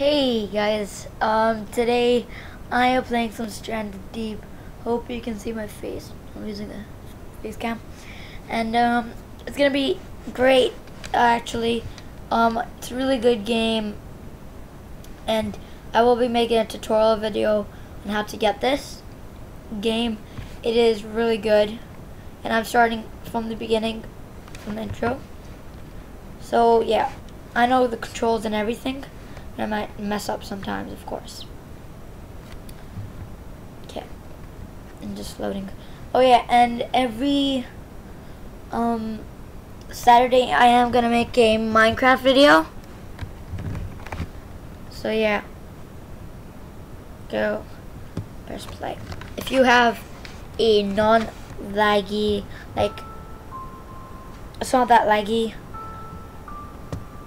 Hey guys, um, today I am playing some Stranded Deep. Hope you can see my face. I'm using a face cam. And, um, it's gonna be great, actually. Um, it's a really good game. And I will be making a tutorial video on how to get this game. It is really good. And I'm starting from the beginning, from the intro. So, yeah, I know the controls and everything. I might mess up sometimes, of course. Okay. And just loading. Oh yeah, and every um Saturday I am gonna make a Minecraft video. So yeah. Go. Press play. If you have a non-laggy, like, it's not that laggy,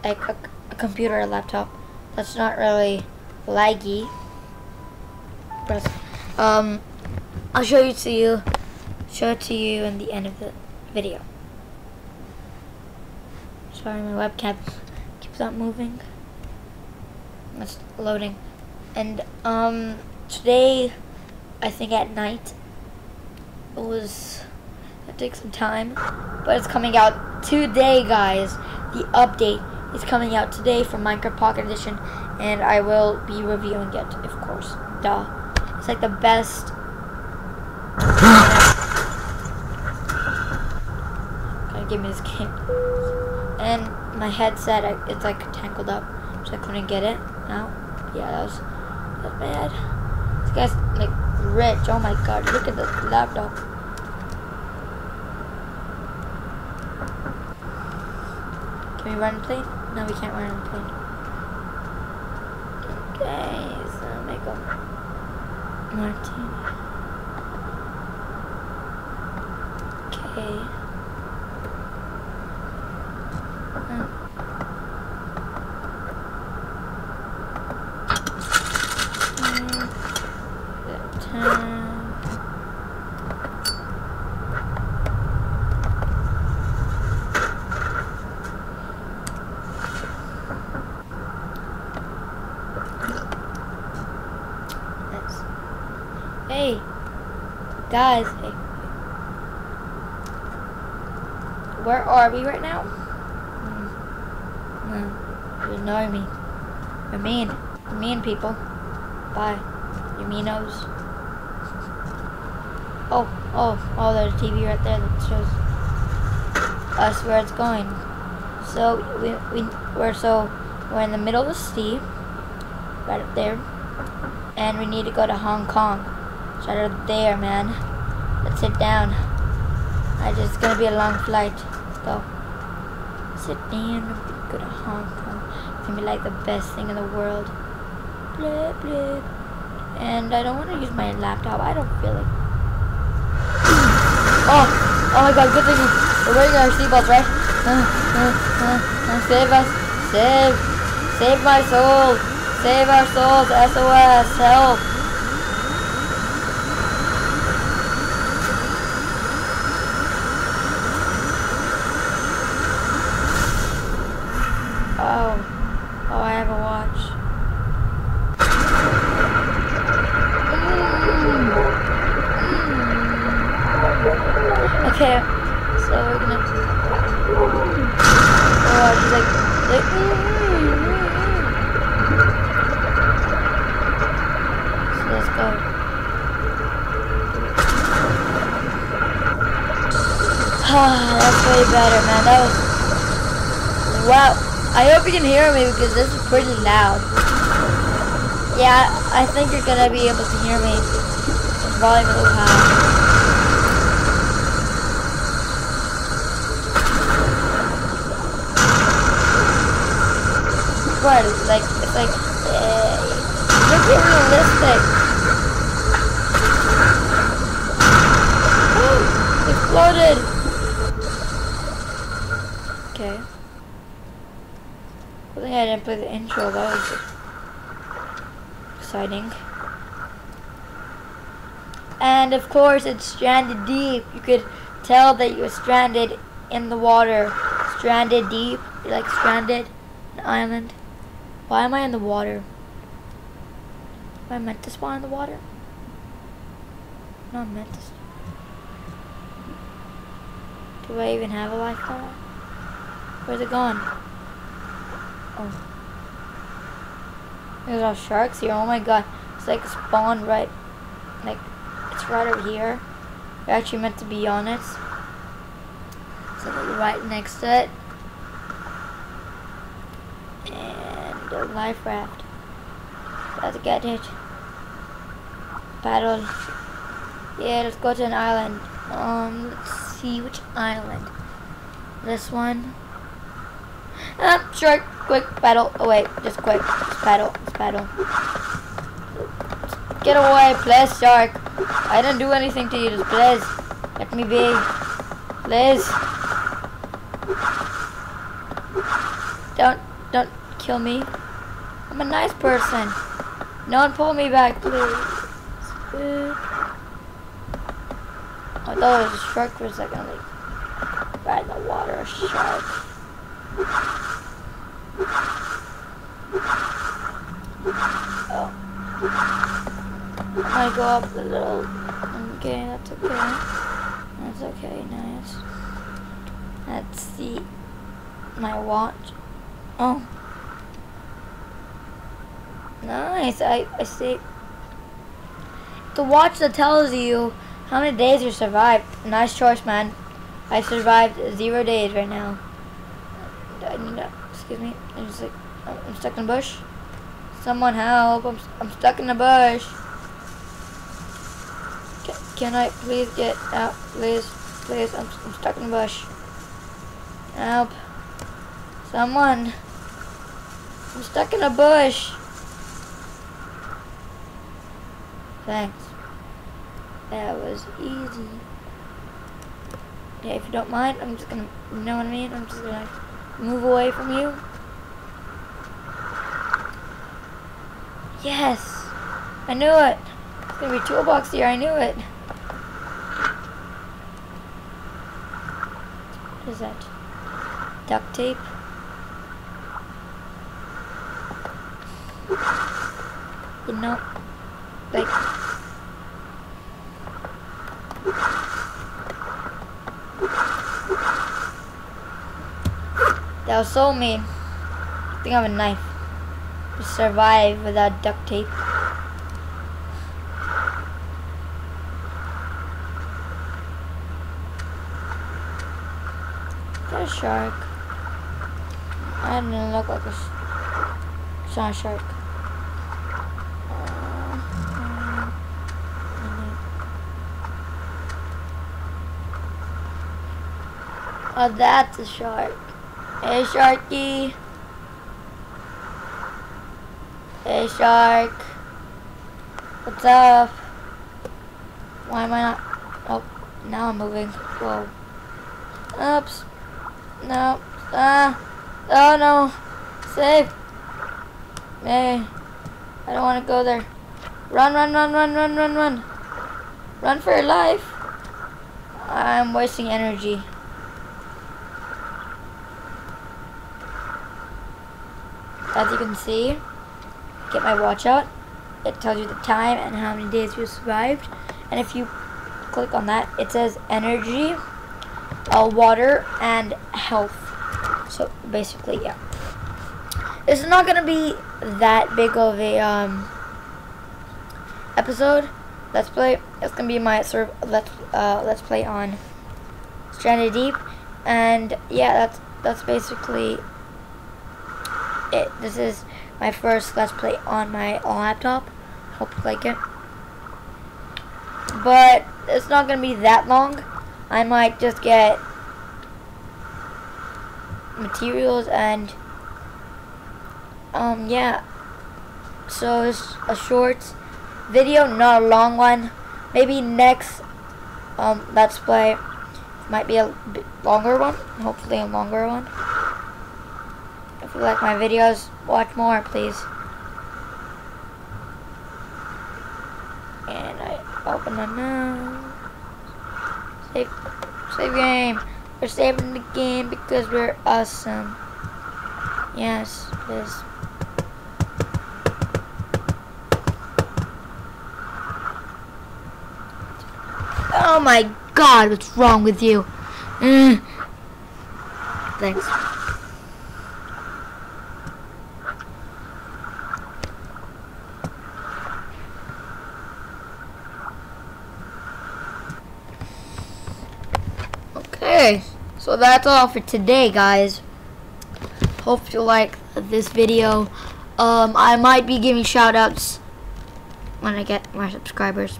like a, a computer or laptop, that's not really laggy. But um, I'll show you to you, show it to you in the end of the video. Sorry, my webcam keeps on moving. It's loading, and um, today, I think at night, it was. It takes some time, but it's coming out today, guys. The update is coming out today for Minecraft Pocket Edition, and I will be reviewing it, of course. Duh. It's like the best. Gotta give me this game. And my headset, it's like tangled up, so I couldn't get it out. Yeah, that was, that was bad. This guy's like rich. Oh my god, look at the laptop. Can we run plane? No, we can't run on the plane. Okay, so make a martini. Okay. Hey, guys. Where are we right now? Hmm. No, you ignore me. You're mean. You're mean people. Bye. You meanos. Oh, oh, oh, there's a TV right there that shows us where it's going. So, we, we, we're, so, we're in the middle of the sea, right up there, and we need to go to Hong Kong. Right up there, man. Let's sit down. I just gonna be a long flight. Go. Sit down. Go to Hong Kong. It's gonna be like the best thing in the world. Blah, blah. And I don't want to use my laptop. I don't feel like. Oh, oh my God! Good thing we're wearing our seatbelts, right? Uh, uh, uh, uh, save us! Save! Save my soul! Save our souls! SOS! Help! Oh. Oh, I have a watch. Mm. Okay, so we're gonna. Oh, she's like, like. Mm, mm, so let's go. Ah, that's way better, man. That was. Wow. I hope you can hear me because this is pretty loud. Yeah, I think you're gonna be able to hear me. The volume a little high. What? It's like, it's like, eh, look at realistic. Oh, exploded. Okay. I I didn't play the intro, that was exciting. And of course it's stranded deep. You could tell that you're stranded in the water. Stranded deep. You're like stranded an island. Why am I in the water? Am I meant to spawn in the water? Not meant to. Do I even have a life lifeguard? Where's it gone? Oh. There's all sharks here. Oh my god. It's like spawned right. Like, it's right over here. You're actually meant to be on it. So right next to it. And a life raft. Let's get it. Paddle. Yeah, let's go to an island. Um, let's see which island. This one. Ah, shark. Quick, paddle. Oh wait, just quick. Just paddle. Just paddle. Get away, please, shark. I didn't do anything to you, just please. Let me be. Please. Don't, don't kill me. I'm a nice person. No one pull me back, please. I thought it was a shark for a second. Like, right in the water, shark. I go up a little. Okay, that's okay. That's okay, nice. Let's see. My watch. Oh. Nice, I, I see. The watch that tells you how many days you survived. Nice choice, man. I survived zero days right now. I need to, excuse me. I'm just like, I'm stuck in a bush. Someone help. I'm, I'm stuck in a bush. Can, I please get out? Please, please. I'm, I'm stuck in the bush. Help. Someone. I'm stuck in a bush. Thanks. That was easy. Yeah, if you don't mind, I'm just gonna, you know what I mean? I'm just gonna move away from you. Yes! I knew it! It's gonna be toolbox here, I knew it! What is that? Duct tape? You know, like That was so mean. I think I have a knife. To survive without duct tape. A shark. I didn't look like a. It's not a shark. Uh, mm-hmm. Oh, that's a shark. Hey, Sharky. Hey, Shark. What's up? Why am I not? Oh, now I'm moving. Whoa. Oops. No. Ah. Oh, no. Save. Hey. I don't want to go there. Run, run, run, run, run, run, run. Run for your life. I'm wasting energy. As you can see, get my watch out. It tells you the time and how many days you survived. And if you click on that, it says energy, uh, water, and health. So basically, yeah. This is not to be that big of a um, episode. Let's play. It's to be my sort of let's, uh, let's play on Stranded Deep. And yeah, that's, that's basically it. This is my first Let's Play on my laptop. Hope you like it. But it's not to be that long. I might just get materials and um yeah so it's a short video not a long one maybe next um let's play might be a longer one hopefully a longer one if you like my videos, watch more, please. And I open them now. Save, save game. We're saving the game because we're awesome. Yes, yes. Oh my god, what's wrong with you? Mm. Thanks. So that's all for today, guys. Hope you like this video. Um, I might be giving shout outs when I get more subscribers.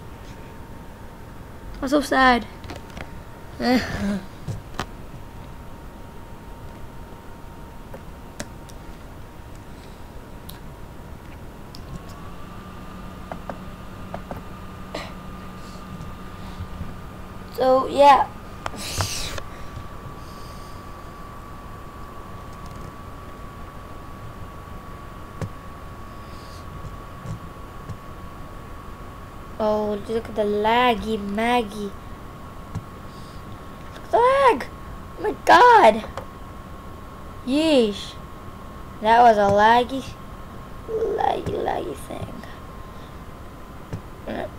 I'm so sad. so yeah. Look at the laggy Maggie. Look at the lag. Oh my god. Yeesh. That was a laggy, laggy, laggy thing. And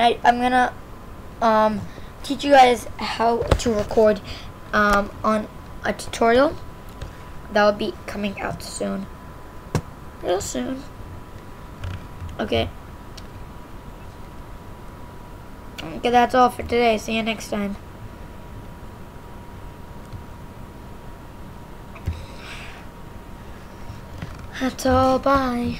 I, I'm gonna um, teach you guys how to record um, on a tutorial that will be coming out soon real soon. Okay. Okay, that's all for today. See you next time. That's all. Bye.